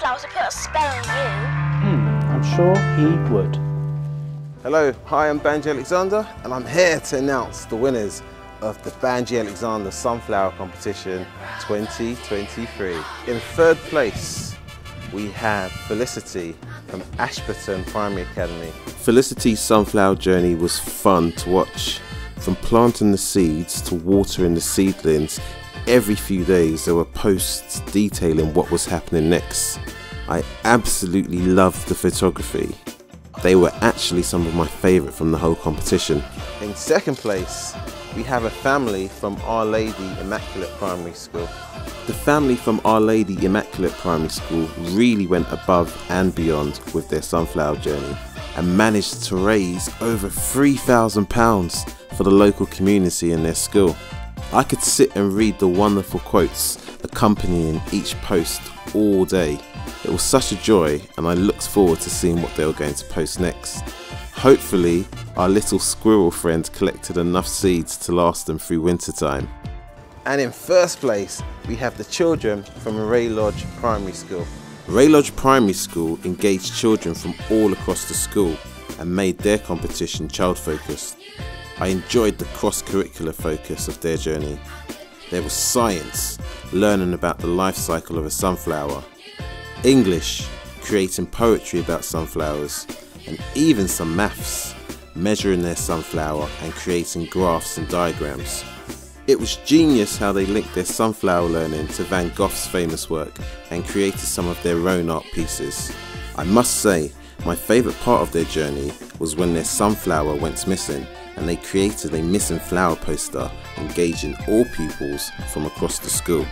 sunflowers would put a spell on you. Hmm, I'm sure he would. Hello, hi, I'm Banji Alexander, and I'm here to announce the winners of the Banji Alexander Sunflower Competition 2023. In third place, we have Felicity from Ashburton Primary Academy. Felicity's sunflower journey was fun to watch. From planting the seeds to watering the seedlings, every few days there were posts detailing what was happening next. I absolutely loved the photography. They were actually some of my favourite from the whole competition. In second place, we have a family from Our Lady Immaculate Primary School. The family from Our Lady Immaculate Primary School really went above and beyond with their sunflower journey and managed to raise over £3,000 for the local community in their school. I could sit and read the wonderful quotes accompanying each post all day. It was such a joy and I looked forward to seeing what they were going to post next. Hopefully, our little squirrel friend collected enough seeds to last them through winter time. And in first place, we have the children from Ray Lodge Primary School. Ray Lodge Primary School engaged children from all across the school and made their competition child focused. I enjoyed the cross curricular focus of their journey. There was science, learning about the life cycle of a sunflower, English, creating poetry about sunflowers, and even some maths, measuring their sunflower and creating graphs and diagrams. It was genius how they linked their sunflower learning to Van Gogh's famous work and created some of their own art pieces. I must say, my favourite part of their journey was when their sunflower went missing and they created a missing flower poster engaging all pupils from across the school.